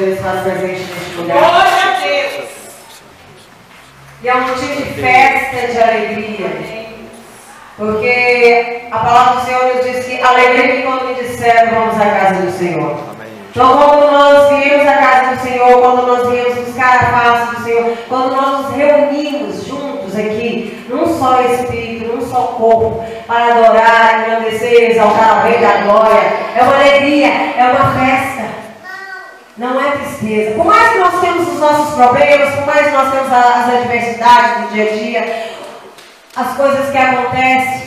Deus faz presente neste lugar. Glória a Deus! E é um motivo de festa, de alegria. Porque a palavra do Senhor nos diz que alegrei-me quando me disseram vamos à casa do Senhor. Então quando nós viemos à casa do Senhor, quando nós viemos buscar a face do Senhor, quando nós nos reunimos juntos aqui, num só espírito, num só corpo, para adorar, agradecer, exaltar o Rei da Glória, é uma alegria, é uma festa. Não é tristeza. Por mais que nós temos os nossos problemas, por mais que nós temos as adversidades do dia a dia, as coisas que acontecem,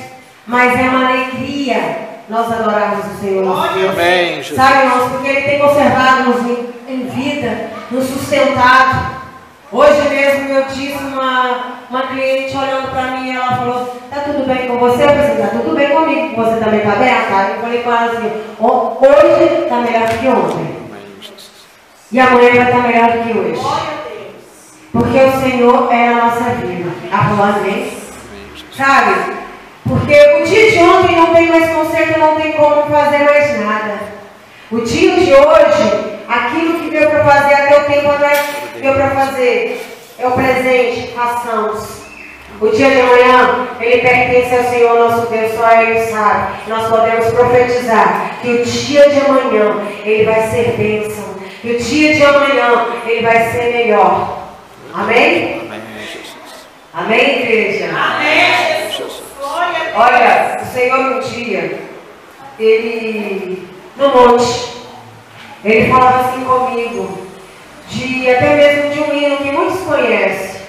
mas é uma alegria nós adorarmos o Senhor. Amém, Jesus. Sabe, irmãos, porque Ele tem conservado-nos em, em, vida, nos sustentado. Hoje mesmo eu disse uma, uma cliente olhando para mim, ela falou, tá tudo bem com você? Eu pensei, tá tudo bem comigo, você também tá bem? Tá? Eu falei com ela assim, hoje tá melhor do que ontem. E amanhã vai estar melhor do que hoje. Porque o Senhor é a nossa vida. Amém? Sabe? Porque o dia de ontem não tem mais conserto, não tem como fazer mais nada. O dia de hoje, aquilo que deu para fazer até o tempo atrás, deu para fazer. É o presente, façamos. O dia de amanhã, ele pertence ao Senhor nosso Deus, só Ele sabe. Nós podemos profetizar que o dia de amanhã, ele vai ser bênção. E o dia de amanhã, ele vai ser melhor. Amém? Amém, Amém igreja? Amém, Jesus. Olha, o Senhor um dia, ele, no monte, ele falava assim comigo, de até mesmo de um hino que muitos conhecem.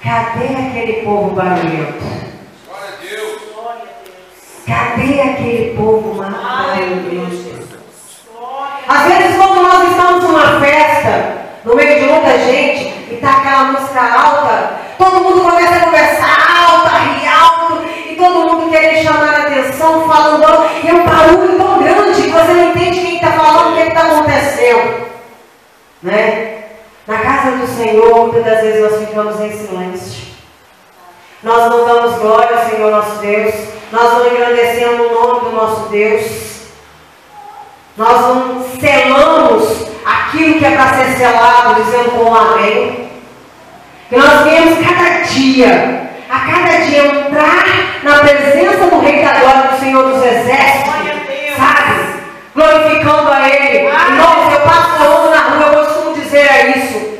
Cadê aquele povo barulhento? Cadê aquele povo barulhento? Às vezes festa, no meio de muita gente, e tá aquela música alta, todo mundo começa a conversar alto, rir alto, todo mundo querendo chamar a atenção, falando, e é um barulho tão grande que você não entende quem está falando, o que está acontecendo. Né? Na casa do Senhor, muitas das vezes nós ficamos em silêncio. Nós não damos glória ao Senhor nosso Deus. Nós não engrandecemos o nome do nosso Deus. Nós não selamos aquilo que é para ser selado, dizendo com amém. Que nós vemos cada dia a cada dia entrar na presença do Rei da Glória, do Senhor dos Exércitos, sabe? Glorificando a Ele. Irmãos, eu passo falando na rua, eu costumo dizer é isso.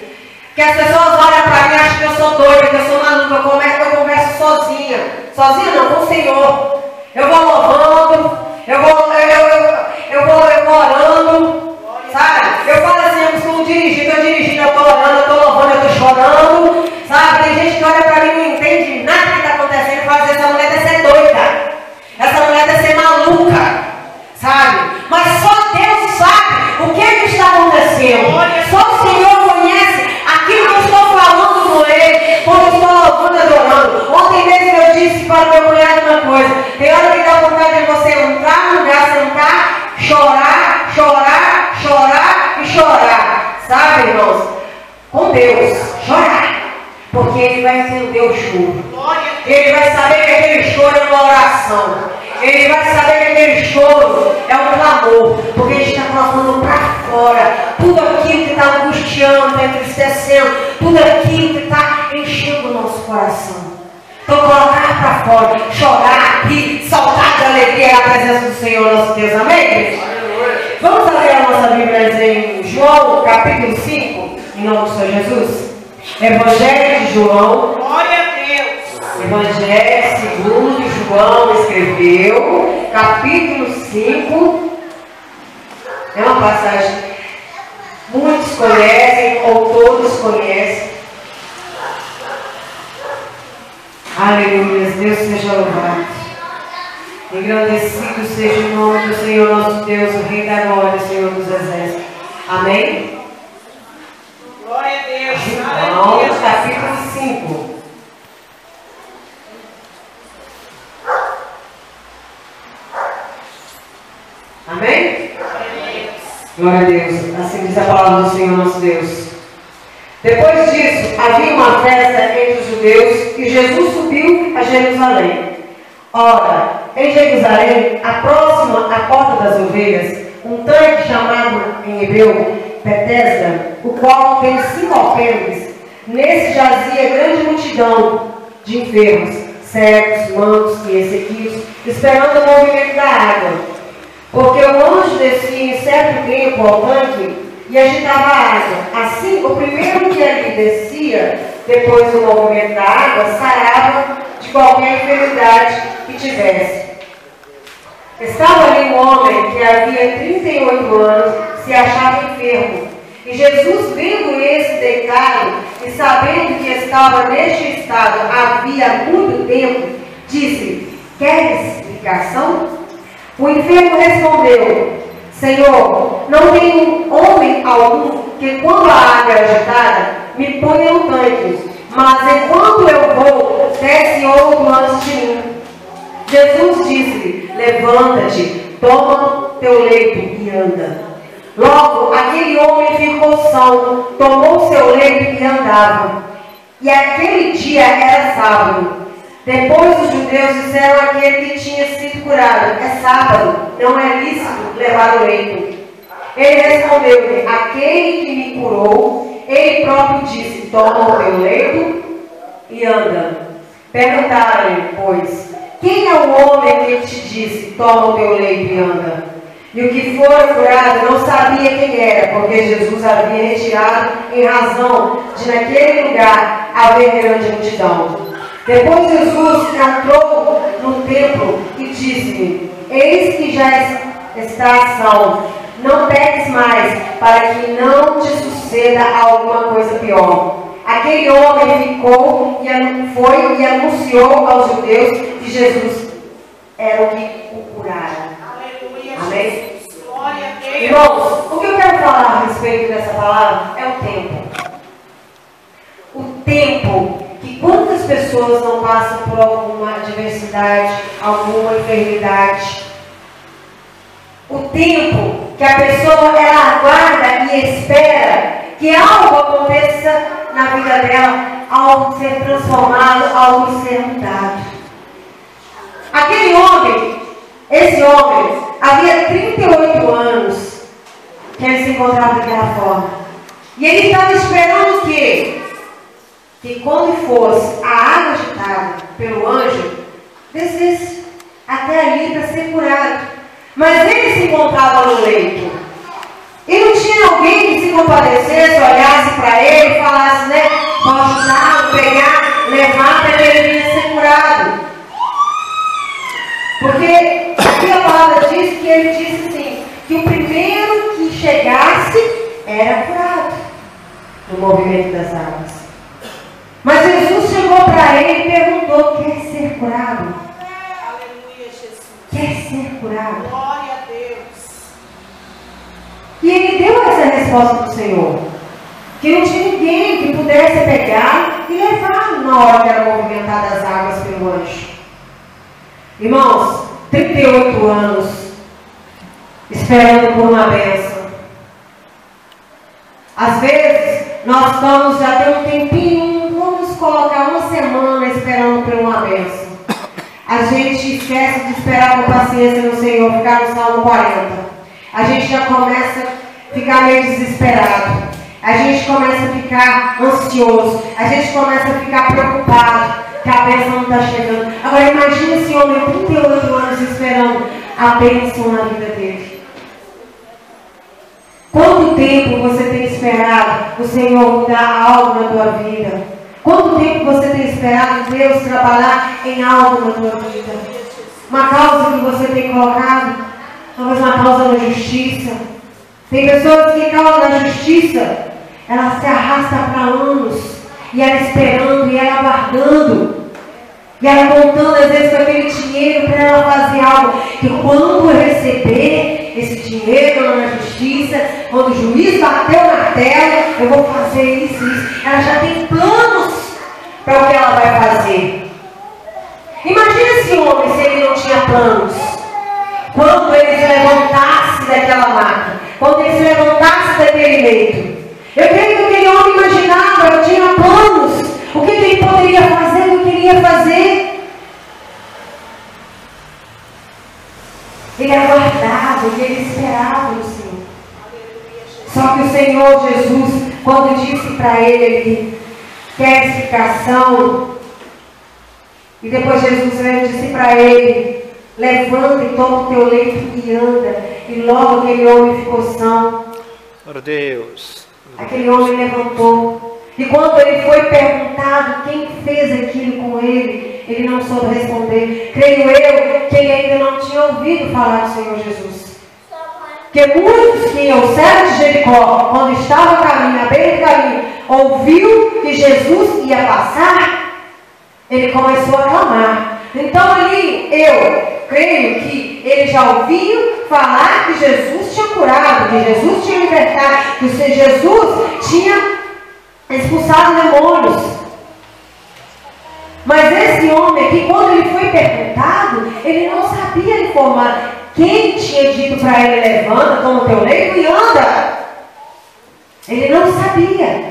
Que as pessoas olham para mim e acham que eu sou doida, que eu sou maluca, eu converso, eu converso sozinha. Sozinha não, com o Senhor. Eu vou louvando, eu vou, meu cunhado uma coisa, tem hora que dá vontade de você entrar no lugar, sentar, chorar, chorar, chorar e chorar. Sabe, irmãos? Com Deus, chorar. Porque ele vai entender o choro. Ele vai saber que aquele choro é uma oração. Ele vai saber que aquele choro é um clamor. Porque a gente está colocando para fora tudo aquilo que está angustiando, está entristecendo, tudo aquilo que está enchendo o nosso coração. Então colocar para fora, chorar, rir, saltar de alegria na presença do Senhor nosso Deus. Amém? Vamos ler a nossa Bíblia em João capítulo 5, em nome do Senhor Jesus. Evangelho de João. Glória a Deus. Evangelho segundo João escreveu, capítulo 5. É uma passagem muitos conhecem ou todos conhecem. Aleluia, Deus seja louvado. Engrandecido seja o nome do Senhor nosso Deus, o Rei da Glória, Senhor dos Exércitos. Amém? Glória a Deus. João, capítulo 5. Amém? Glória a Deus. Assim diz a palavra do Senhor nosso Deus. Depois disso, havia uma festa entre os judeus e Jesus subiu a Jerusalém. Ora, em Jerusalém, a próxima à porta das ovelhas, um tanque chamado em hebreu Betesda, o qual tem cinco alpendres, nesse jazia grande multidão de enfermos, cegos, mancos e exequidos, esperando o movimento da água. Porque o anjo descia em certo tempo ao tanque e agitava a água. Assim, o primeiro que ali descia, depois do movimento da água, sarava de qualquer enfermidade que tivesse. Estava ali um homem que havia 38 anos, se achava enfermo. E Jesus, vendo esse deitado e sabendo que estava neste estado havia muito tempo, disse: Queres ligação? O enfermo respondeu: Senhor, não tenho homem algum que, quando a água é agitada, me ponha no tanque, mas enquanto eu vou, desce outro antes de mim. Jesus disse-lhe: Levanta-te, toma teu leito e anda. Logo, aquele homem ficou são, tomou seu leito e andava. E aquele dia era sábado. Depois os judeus disseram àquele que tinha sido curado: É sábado, não é lícito levar o leito. Ele respondeu-lhe: Aquele que me curou, ele próprio disse: Toma o teu leito e anda. Perguntaram-lhe, pois, quem é o homem que te disse: Toma o teu leito e anda? E o que fora curado não sabia quem era, porque Jesus havia retirado em razão de naquele lugar haver grande multidão. Depois Jesus entrou no templo e disse-lhe: Eis que já está são, não peques mais, para que não te suceda alguma coisa pior. Aquele homem ficou e foi e anunciou aos judeus que Jesus era o que o curara. Amém? Irmãos, o que eu quero falar a respeito dessa palavra é o tempo. O tempo quantas pessoas não passam por alguma adversidade, alguma enfermidade. O tempo que a pessoa ela aguarda e espera que algo aconteça na vida dela, algo ser transformado, algo ser mudado. Aquele homem, esse homem, havia 38 anos que ele se encontrava daquela forma. E ele estava esperando o quê? Que quando fosse a água agitada pelo anjo, descesse até ali para ser curado. Mas ele se encontrava no leito. E não tinha alguém que se compadecesse, olhasse para ele e falasse, né? Vou ajudar, pegar, levar para ele vir ser curado. Porque aqui a palavra diz que ele disse assim, que o primeiro que chegasse era curado no movimento das águas. Mas Jesus chegou para ele e perguntou: Quer ser curado? Aleluia, Jesus. Quer ser curado? Glória a Deus. E ele deu essa resposta para o Senhor. Que não tinha ninguém que pudesse pegar e levar na hora que era movimentada as águas pelo anjo. Irmãos, 38 anos esperando por uma bênção. Às vezes, nós estamos já tem um tempinho colocar uma semana esperando por uma bênção. A gente esquece de esperar com paciência no Senhor, ficar no Salmo 40. A gente já começa a ficar meio desesperado. A gente começa a ficar ansioso. A gente começa a ficar preocupado que a bênção não está chegando. Agora imagine esse homem 38 anos esperando a bênção na vida dele. Quanto tempo você tem esperado o Senhor mudar algo na tua vida? Quanto tempo você tem esperado Deus trabalhar em algo na tua vida? Uma causa que você tem colocado, talvez uma causa na justiça. Tem pessoas que causam na justiça, ela se arrasta para anos, e ela esperando, e ela aguardando. E ela contando às vezes aquele dinheiro para ela fazer algo. Que quando receber esse dinheiro na justiça, quando o juiz bateu o martelo, eu vou fazer isso, isso. Ela já tem planos para o que ela vai fazer. Imagina esse homem se ele não tinha planos. Quando ele se levantasse daquela máquina, quando ele se levantasse daquele leito. Eu creio que aquele homem imaginava, tinha planos, o que ele poderia fazer, o que ele ia fazer. Ele aguardava, ele esperava no Senhor. Só que o Senhor Jesus, quando disse para ele, quer E depois Jesus disse para ele: Levanta e toma o teu leito e anda. E logo aquele homem ficou são. Por Deus. Aquele homem levantou. E quando ele foi perguntado quem fez aquilo com ele, ele não soube responder. Creio eu que ele ainda não tinha ouvido falar do Senhor Jesus. Porque muitos que céu de Jericó, quando estava a caminho, à beira do caminho, ouviu que Jesus ia passar, ele começou a clamar. Então ali eu creio que ele já ouviu falar que Jesus tinha curado, que Jesus tinha libertado, que Jesus tinha expulsado demônios. Mas esse homem aqui, quando ele foi perguntado, ele não sabia informar. Quem tinha dito para ele, levanta, toma teu leito e anda? Ele não sabia.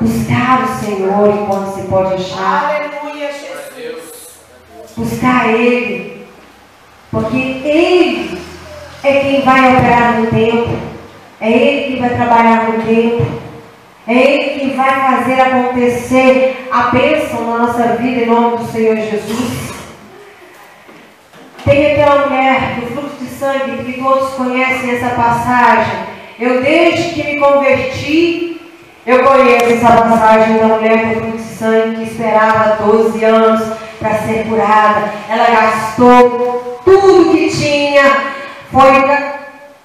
Buscar o Senhor enquanto se pode achar. Aleluia, Jesus. Buscar Ele. Porque Ele é quem vai operar no tempo. É Ele que vai trabalhar no tempo. É Ele que vai fazer acontecer a bênção na nossa vida em nome do Senhor Jesus. Tem aquela mulher do fluxo de sangue que todos conhecem essa passagem. Eu, desde que me converti, eu conheço essa passagem da mulher do fluxo de sangue que esperava 12 anos para ser curada. Ela gastou tudo que tinha foi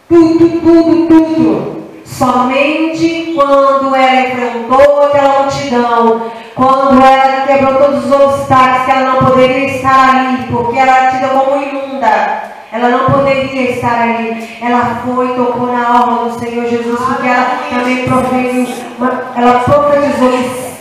tudo, tudo, tudo. Somente quando ela enfrentou aquela multidão, quando ela quebrou todos os obstáculos que ela não poderia estar ali, porque ela era tida como imunda. Ela não poderia estar ali. Ela foi e tocou na alma do Senhor Jesus, porque ela também proferiu, ela profetizou que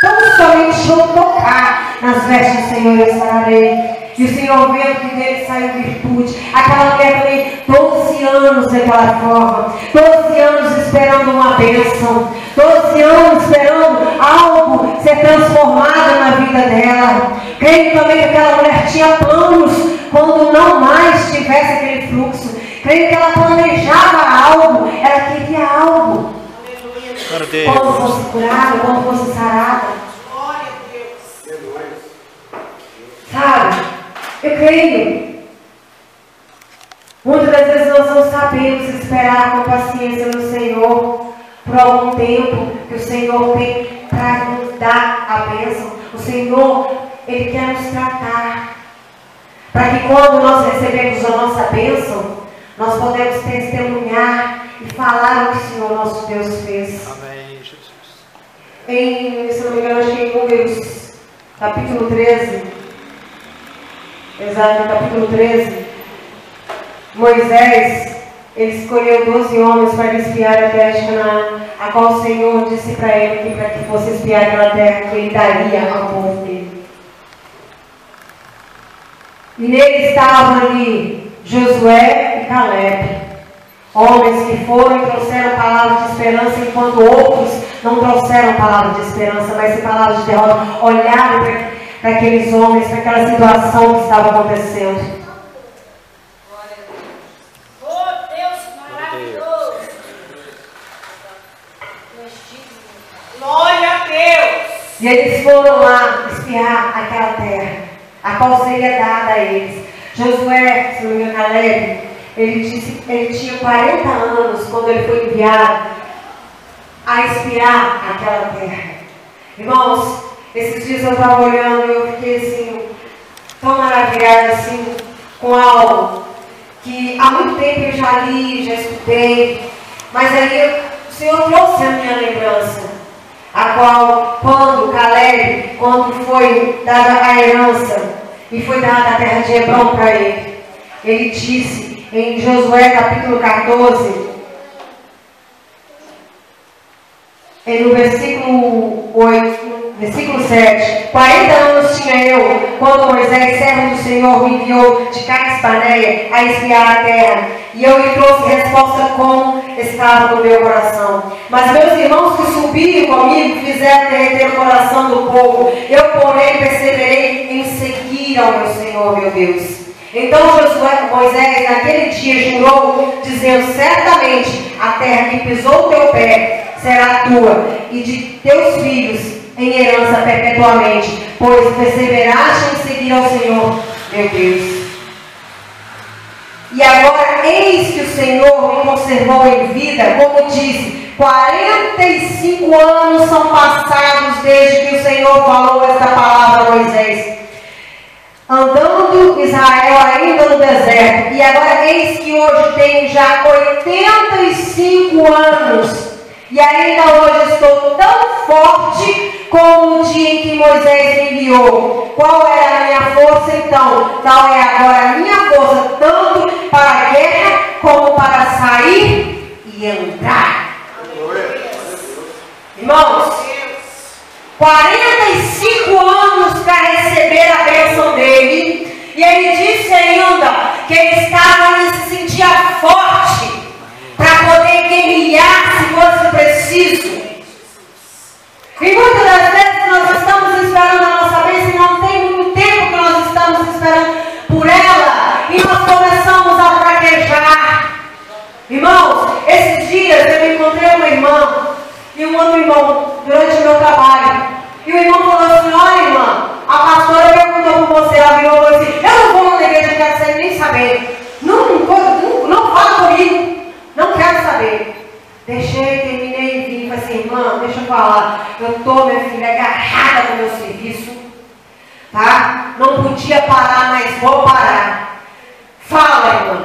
tão somente eu tocar nas vestes do Senhor eu sararei. E o Senhor vendo que dele saiu virtude. Aquela mulher também, 12 anos daquela forma. 12 anos esperando uma bênção. 12 anos esperando algo ser transformado na vida dela. Creio também que aquela mulher tinha planos quando não mais tivesse aquele fluxo. Creio que ela planejava algo. Ela queria algo. Quando fosse curada, quando fosse sarada. Sabe? Eu creio. Muitas das vezes nós não sabemos esperar com paciência no Senhor por algum tempo que o Senhor tem para nos dar a bênção. O Senhor, Ele quer nos tratar. Para que quando nós recebemos a nossa bênção, nós podemos testemunhar e falar o que o Senhor nosso Deus fez. Amém, Jesus. Em, se não me engano, acho que em Números, capítulo 13. Exato, capítulo 13, Moisés, ele escolheu 12 homens para espiar a terra de Canaã, a qual o Senhor disse para ele que para que fosse espiar aquela terra que ele daria ao povo dele. E nele estavam ali Josué e Caleb, homens que foram e trouxeram palavras de esperança, enquanto outros não trouxeram palavras de esperança, mas palavras de derrota, olharam para para aqueles homens, para aquela situação que estava acontecendo. Oh, Deus maravilhoso. Glória a Deus. E eles foram lá espiar aquela terra, a qual seria dada a eles. Josué, se não me engano, Caleb, ele, disse, ele tinha 40 anos quando ele foi enviado a espiar aquela terra. Irmãos, esses dias eu estava olhando e eu fiquei assim, tão maravilhada assim, com algo que há muito tempo eu já li, já escutei, mas aí o Senhor trouxe a minha lembrança, a qual, quando Caleb, quando foi dada a herança e foi dada a terra de Hebron para ele, ele disse em Josué capítulo 14, no versículo 8, Versículo 7. 40 anos tinha eu, quando Moisés, servo do Senhor, me enviou de Cades Paneia a espiar a terra. E eu lhe trouxe resposta como estava no meu coração. Mas meus irmãos que subiram comigo fizeram derreter o coração do povo. Eu, porém, perseverei em seguir ao meu Senhor, meu Deus. Então Josué, Moisés naquele dia jurou, dizendo: Certamente a terra que pisou o teu pé será tua, e de teus filhos em herança perpetuamente, pois perseveraste em seguir ao Senhor, meu Deus. E agora, eis que o Senhor me conservou em vida, como disse, 45 anos são passados desde que o Senhor falou esta palavra a Moisés. Andando Israel ainda no deserto, e agora eis que hoje tenho já 85 anos, e ainda hoje estou tão forte como o dia em que Moisés me enviou. Qual era a minha força então? Tal é agora a minha força, tanto para a guerra como para sair e entrar. Irmãos, 45 anos para receber a bênção dele. E ele disse ainda que ele estava e se sentia forte para poder guerrear se fosse preciso. E muitas das vezes nós estamos esperando a nossa bênção e não tem muito tempo que nós estamos esperando por ela. E nós começamos a fraquejar. Irmãos, esses dias eu encontrei uma irmã e um outro irmão durante o meu trabalho. E o irmão falou assim: Olha, irmã, a pastora perguntou por você. Ela virou e falou assim: Eu não vou na igreja, não quero saber nem saber. Não, não, não fala comigo, não quero saber. Deixei, terminei e vim. Falei assim: Irmã, deixa eu falar. Eu estou, minha filha, agarrada no meu serviço. Tá? Não podia parar, mas vou parar. Fala, irmã.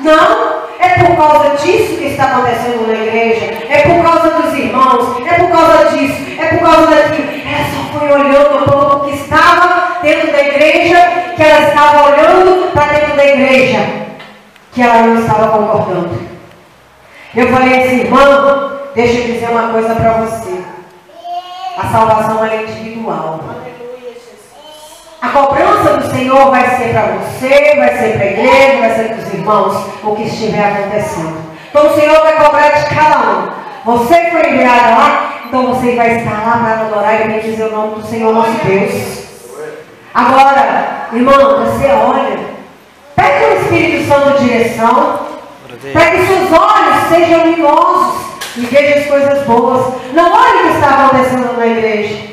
Não, é por causa disso que está acontecendo na igreja. É por causa dos irmãos. É por causa disso. É por causa daquilo. Ela só foi olhando para o que estava dentro da igreja, que ela estava olhando para dentro da igreja, que ela não estava concordando. Eu falei assim, irmão, deixa eu dizer uma coisa para você. A salvação é individual. A cobrança do Senhor vai ser para você, vai ser para a igreja, vai ser para os irmãos, o que estiver acontecendo. Então o Senhor vai cobrar de cada um. Você foi enviado lá, então você vai estar lá para adorar e dizer o nome do Senhor nosso Deus. Agora, irmão, você olha, pede o Espírito Santo direção, para que seus olhos sejam luminosos e vejam as coisas boas. Não olhe o que está acontecendo na igreja.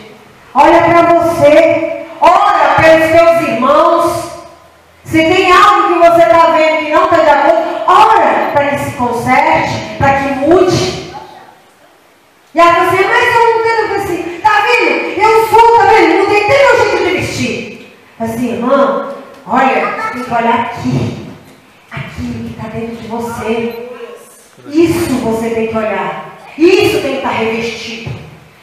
Olha para você. Ora pelos teus irmãos. Se tem algo que você está vendo que não está de acordo, ora para que se conserte, para que mude. E falou assim, mas eu não entendo assim, tá vendo? Eu sou, tá vendo? Não tem meu jeito de vestir. Assim, irmã, olha, aqui. Aquilo que está dentro de você. Isso você tem que olhar. Isso tem que estar tá revestido.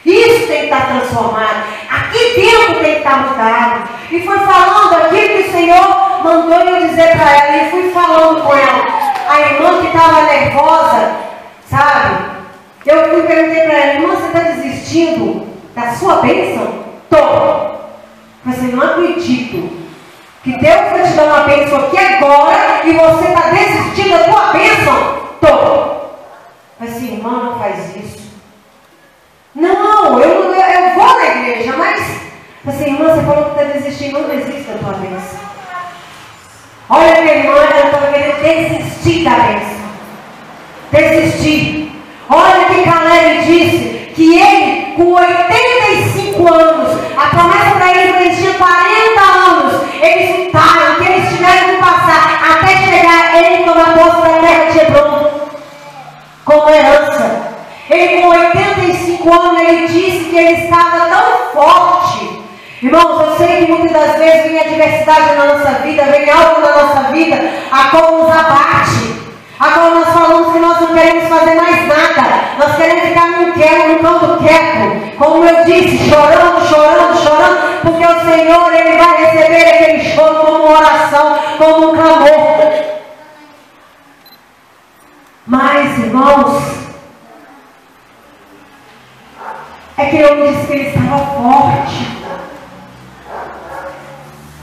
Isso tem que estar transformado. Aqui dentro tem que estar mudado. E foi falando aquilo que o Senhor mandou eu dizer para ela. E fui falando com ela. A irmã que estava nervosa, sabe? Eu fui perguntei para ela, irmã, você está desistindo da sua bênção? Tô. Mas eu não acredito que Deus vai te dar uma bênção aqui agora e você está desistindo da tua bênção? Tô. Mas irmã, não faz isso. Não, eu, eu, eu vou na igreja, mas assim, irmã, você falou que está desistindo, não desiste da tua bênção. Olha minha irmã, ela estava querendo desistir da bênção. Desistir. Olha o que Caleb disse, que ele, com 85 anos, a promessa para ele tinha 40 anos, eles lutaram, que eles tiveram que passar até chegar ele tomar posse da terra de Hebron como herança. Ele com 85 anos, ele disse que ele estava tão forte. Irmãos, eu sei que muitas das vezes vem adversidade na nossa vida, vem algo na nossa vida, a qual nos abate. Agora nós falamos que nós não queremos fazer mais nada. Nós queremos ficar no quieto, no canto quieto. Como eu disse, chorando, chorando, chorando. Porque o Senhor, Ele vai receber aquele choro como oração, como um clamor. Mas, irmãos, é que eu disse que ele estava forte.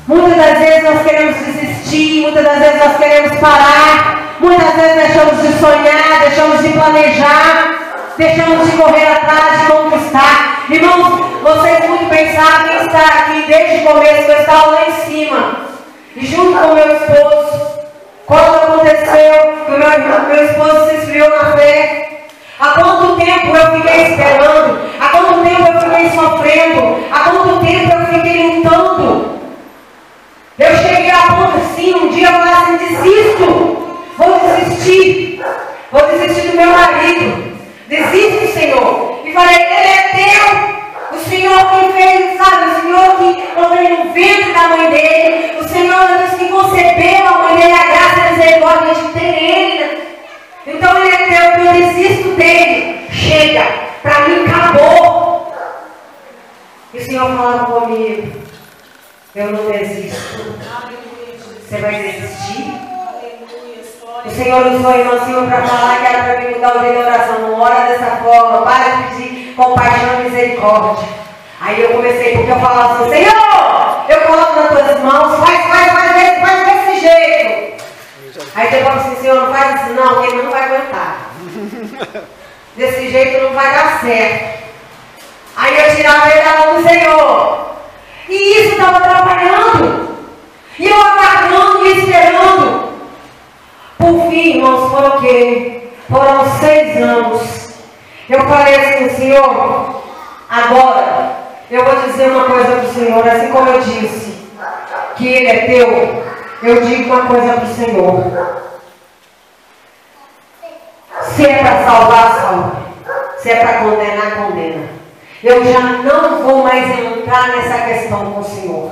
Muitas das vezes nós queremos desistir, muitas das vezes nós queremos parar, muitas vezes deixamos de sonhar, deixamos de planejar, deixamos de correr atrás, de conquistar. Irmãos, vocês muito bem sabem quem está aqui desde o começo, eu estava lá em cima, e junto com meu esposo, quando aconteceu que meu, meu esposo se esfriou na fé, Há quanto tempo eu fiquei esperando? Há quanto tempo eu fiquei sofrendo? Há quanto tempo eu fiquei lutando? Eu cheguei a ponto assim, um dia eu Vou desistir. Vou desistir do meu marido. Desisto, Senhor. E falei, ele é teu. O Senhor que fez, sabe? O Senhor que operou no ventre da mãe dele. O Senhor, disse que concebeu a mãe dele, a graça e a misericórdia de ter ele. Então ele é teu, eu desisto dele. Chega, para mim acabou. E o Senhor fala comigo, eu não desisto. Você vai desistir? O Senhor usou o irmão Senhor para falar que era para mim mudar o jeito de oração. Não ora dessa forma, para de pedir compaixão e misericórdia. Aí eu comecei, porque eu falava assim, Senhor, eu coloco nas tuas mãos, faz, faz, faz, faz, faz desse jeito. Aí depois assim, Senhor, não faz assim não, ele não vai aguentar. Desse jeito não vai dar certo. Aí eu tirava ele da mão do Senhor. E isso estava atrapalhando. E eu irmãos, foram o quê? Foram seis anos. Eu falei assim, Senhor, agora eu vou dizer uma coisa para o Senhor, assim como eu disse, que Ele é teu, eu digo uma coisa para o Senhor. Se é para salvar, salve. Se é para condenar, condena. Eu já não vou mais entrar nessa questão com o Senhor.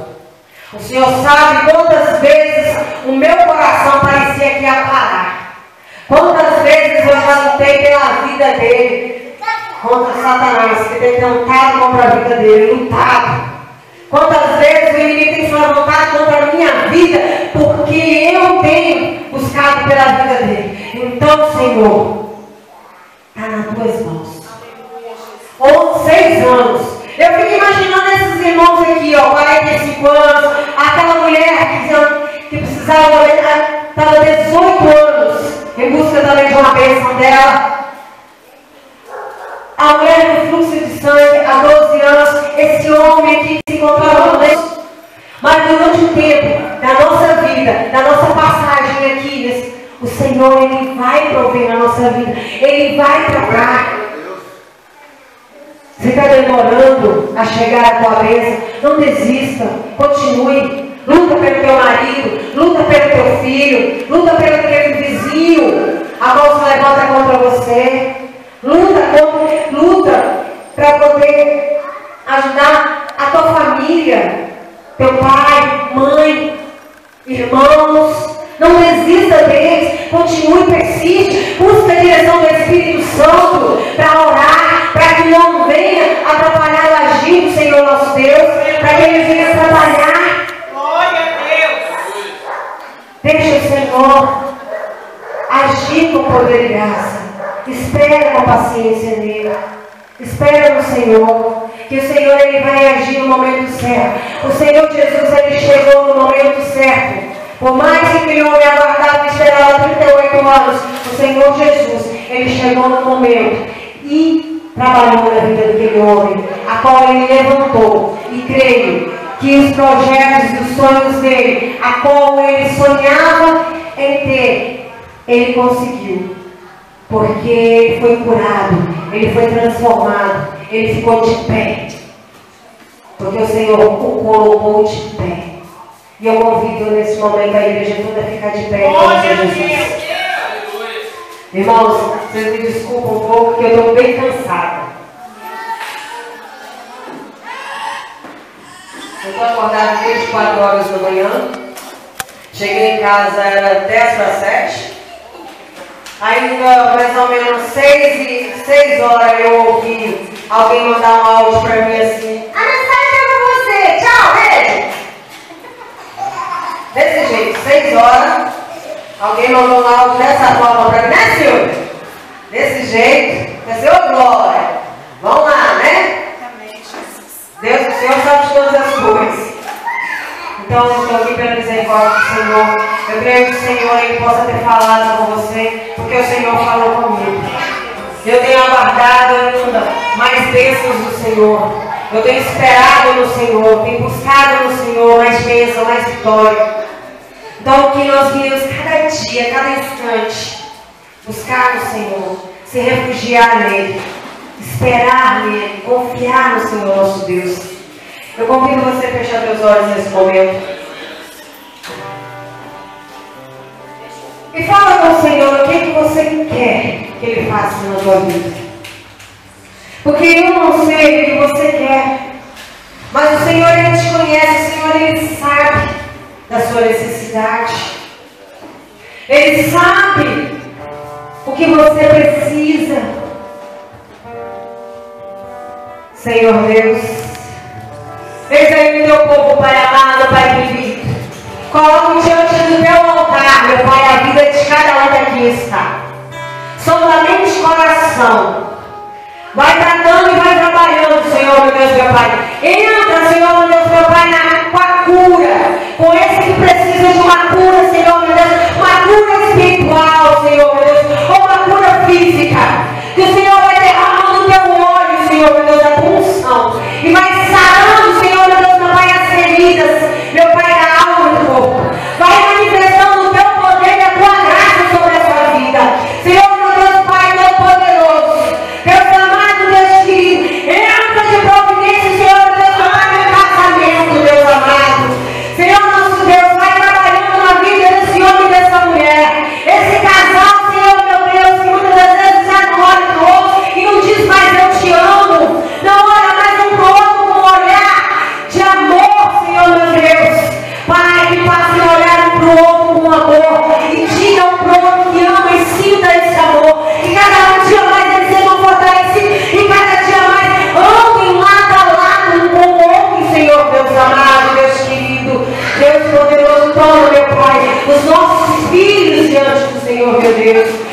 O Senhor sabe quantas vezes o meu coração parecia que ia parar. Quantas vezes eu já lutei pela vida dele contra Satanás, que tem tentado contra a vida dele, lutado. Quantas vezes o inimigo tem se levantado contra a minha vida, porque eu tenho buscado pela vida dele. Então, Senhor, está nas tuas mãos. Ou seis anos. Eu fico imaginando esses irmãos aqui, ó, 45 anos, aquela mulher que, que precisava, estava 18 anos em busca também de uma bênção dela. A mulher do fluxo de sangue há 12 anos, esse homem aqui se encontrava com Deus. Mas durante o tempo da nossa vida, da nossa passagem aqui, o Senhor Ele vai prover na nossa vida, Ele vai trabalhar. Você está demorando a chegar à tua bênção, não desista, continue. Luta pelo teu marido, luta pelo teu filho, luta pelo teu vizinho. A mão se levanta contra você. Luta, contra, luta para poder ajudar a tua família, teu pai, mãe, irmãos. Não desista deles, continue, persiste, busque a direção do Espírito Santo para orar, para que não venha atrapalhar o agir do Senhor nosso Deus, para que ele venha trabalhar. Deixa o Senhor agir com poder e graça. Espera com paciência nele. Espera no Senhor. Que o Senhor ele vai agir no momento certo. O Senhor Jesus ele chegou no momento certo. Por mais que aquele homem aguardava e esperava 38 anos, o Senhor Jesus, ele chegou no momento e trabalhou na vida daquele homem, a qual ele levantou. E creio que os projetos e os sonhos dele, a qual ele sonhava em ter, ele conseguiu. Porque ele foi curado, ele foi transformado, ele ficou de pé. Porque o Senhor o colocou de pé. E eu convido nesse momento a igreja toda a ficar de pé Glória Jesus. Irmãos, vocês me desculpam um pouco, porque eu estou bem cansada. Eu acordada desde 4 horas da manhã. Cheguei em casa, era 10 para 7. Ainda mais ou menos 6, e, 6 horas eu ouvi alguém mandar um áudio para mim assim. A mensagem é você. Tchau, beijo. Desse jeito, 6 horas. Alguém mandou um áudio dessa forma para mim, né, Silvia? Desse jeito. Pensei, ô glória. Vamos lá, né? Deus, o Senhor sabe de todas as coisas. Então, eu estou aqui pela misericórdia do Senhor. Eu creio que o Senhor ele possa ter falado com você, porque o Senhor falou comigo. Eu tenho aguardado ainda mais bênçãos do Senhor. Eu tenho esperado no Senhor, tenho buscado no Senhor mais bênção, mais vitória. Então, que nós venhamos cada dia, cada instante, buscar no Senhor, se refugiar nele, esperar nele, confiar no Senhor nosso Deus. Eu convido você a fechar seus olhos nesse momento. E fala com o Senhor o que, é que você quer que Ele faça na sua vida. Porque eu não sei o que você quer. Mas o Senhor, Ele te conhece, o Senhor, Ele sabe da sua necessidade. Ele sabe o que você precisa. Senhor Deus, eis aí o teu povo, Pai amado, Pai querido. Coloque diante do teu altar, meu Pai, a vida de cada um que aqui está. Sondamente coração. Vai tratando e vai trabalhando, Senhor, meu Deus, meu Pai. Entra, Senhor, meu Deus, meu Pai, na, com a cura. Com esse que precisa de uma cura, Senhor, meu Deus dos nossos filhos diante do Senhor, meu Deus.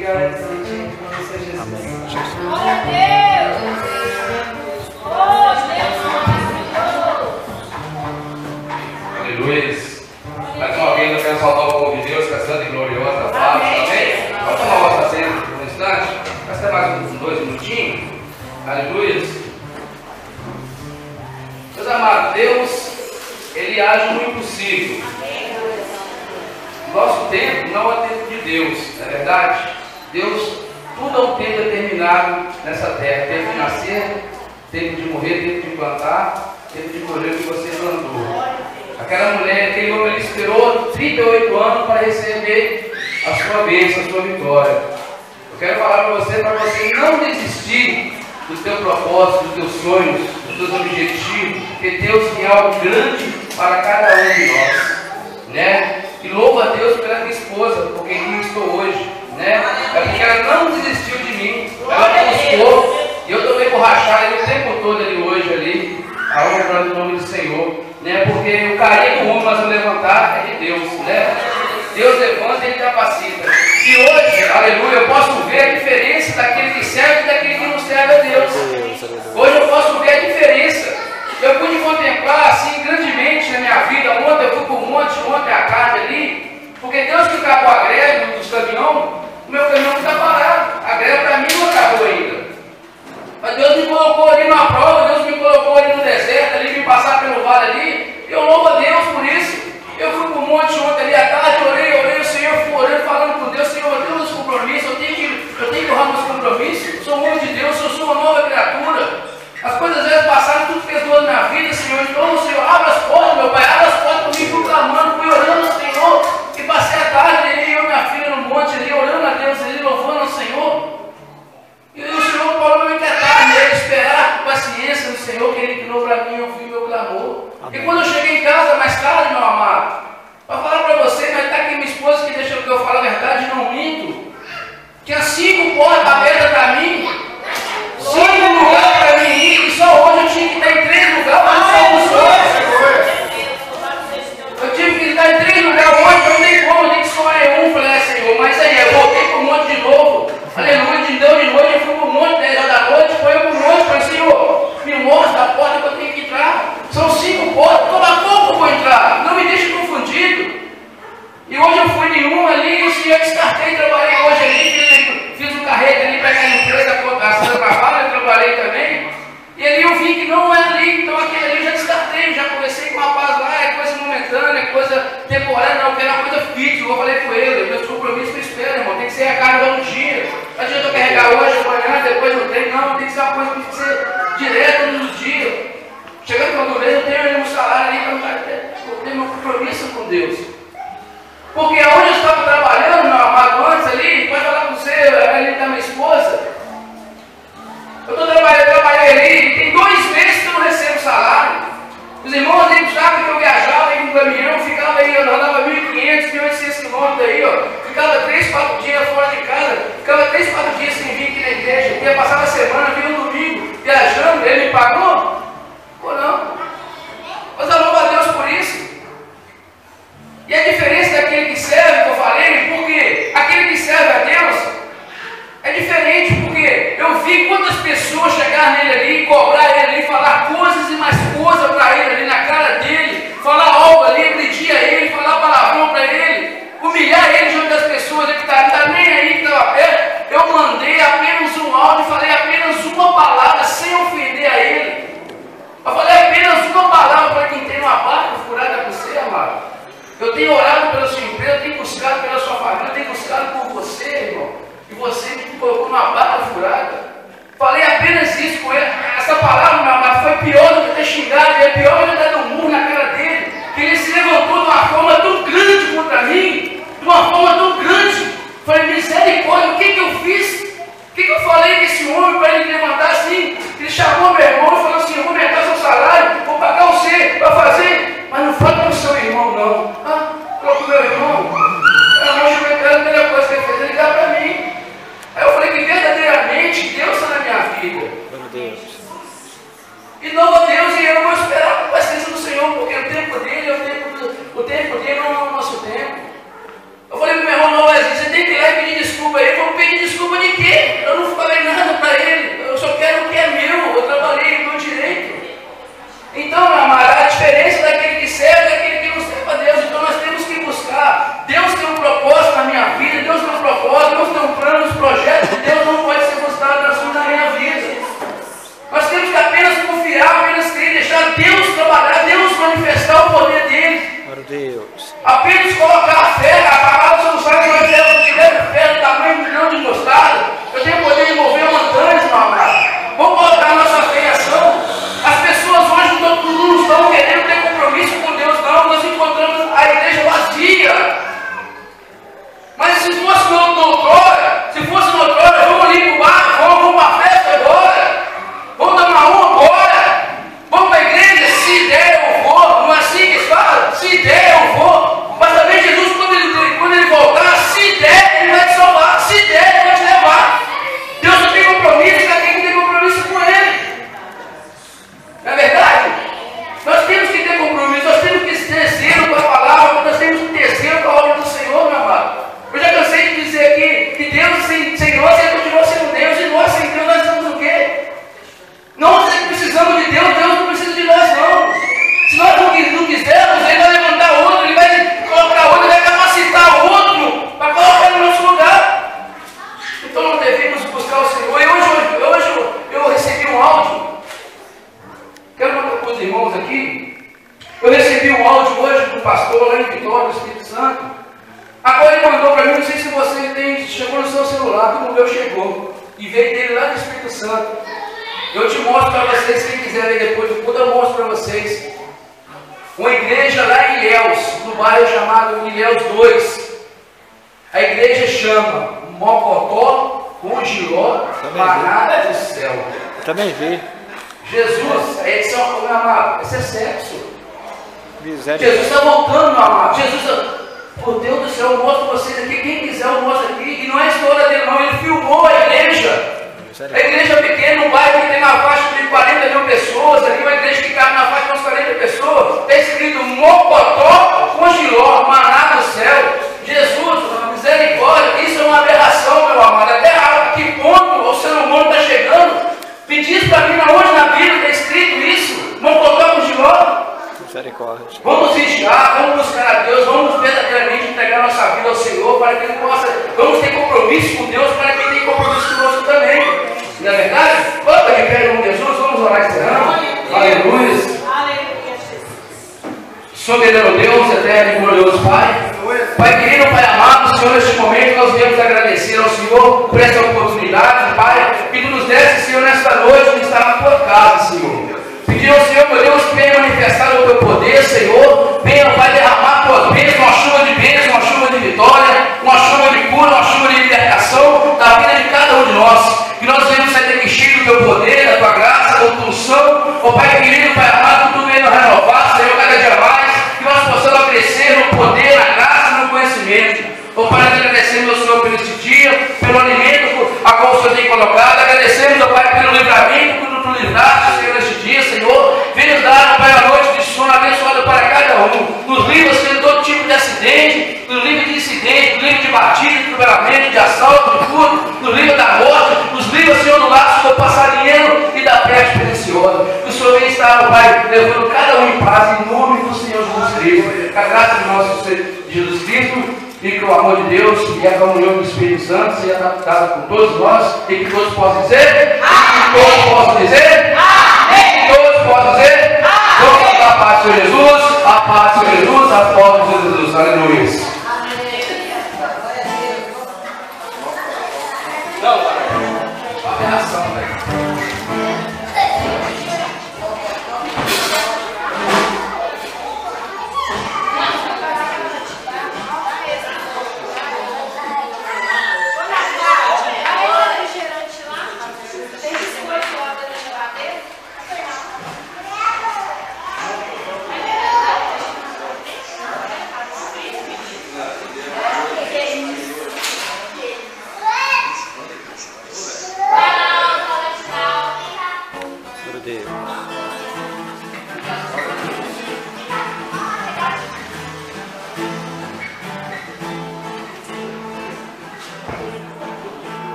Melhor noite, em Senhor Jesus. Glória a Deus. Oh, Deus maravilhoso. Aleluia. Mais uma vez eu quero saudar o povo de Deus, que é santa e gloriosa palavra. Amém? Vamos tomar vossa cena por um instante. Vai ser mais uns dois minutinhos. Aleluia. Meus amados, Deus, Ele age no impossível. Nosso tempo não é tempo de Deus, não é verdade? Deus, tudo um tempo determinado nessa terra. Tempo de nascer, tempo de morrer, tempo de plantar, tempo de colher o que você plantou. Aquela mulher, aquele homem, ele esperou 38 anos para receber a sua bênção, a sua vitória. Eu quero falar para você, para você não desistir do teu propósito, dos teus sonhos, dos teus objetivos, porque Deus tem algo grande para cada um de nós, né? E louvo a Deus pela minha esposa, porque quem estou hoje, né? É porque ela não desistiu de mim, ela buscou, e eu tomei borrachada ali o tempo todo ali hoje ali, a honra do nome do Senhor, né? Porque o carinho do homem mas o levantar é de Deus, né? Deus levanta e ele capacita. E hoje, aleluia, eu posso ver a diferença daquele que serve e daquele que não serve a Deus. Hoje eu posso ver a diferença. Eu pude contemplar assim grandemente na minha vida. Ontem eu fui para o monte, ontem a tarde ali, porque Deus que acabou a greve dos caminhões, o meu caminhão está parado. A greve para mim não acabou ainda. Mas Deus me colocou ali na prova, Deus me colocou ali no deserto, ali, me passar pelo vale ali. Eu louvo a Deus por isso. Eu fui para o monte ontem ali à tarde, orei, orei, o Senhor fui orando, falando com Deus, Senhor, eu tenho meus compromissos, eu tenho que, eu tenho que honrar meus compromissos, sou um homem de Deus, eu sou uma nova criatura. As coisas às vezes passaram, tudo fez dor na vida, Senhor. Então, Senhor, abra as portas, meu Pai, E quando eu cheguei em casa mais tarde, meu amado, para falar para você, mas está aqui minha esposa que deixou que eu fale a verdade não minto. Tinha cinco portas abertas para mim, cinco lugares para mim ir, e só hoje eu tinha que estar em três lugares, mas não só Eu tive que estar em três lugares hoje, não tem como, eu tenho que escolher um. Falei, é, Senhor, mas aí, eu voltei para o monte de novo. Aleluia, de Deus de noite, eu fui para o monte, 10 horas da noite, foi eu para o monte, falei, Senhor, me mostra a porta que eu tenho que entrar. São cinco portas, toma pouco eu vou entrar, não me deixe confundido. E hoje eu fui em um ali, e o Senhor descartei, trabalhei hoje ali, fiz, fiz um carrete ali para a empresa, a Santa Trabalho, eu trabalhei também. E ali eu vi que não é ali, então aquele ali eu já descartei, já conversei com o rapaz lá, é coisa momentânea, é coisa temporária, não, eu quero uma coisa fixa, eu falei com ele, meus compromissos me esperam, irmão, tem que ser recarga no dia. Não adianta eu carregar hoje, amanhã, Deus. Porque onde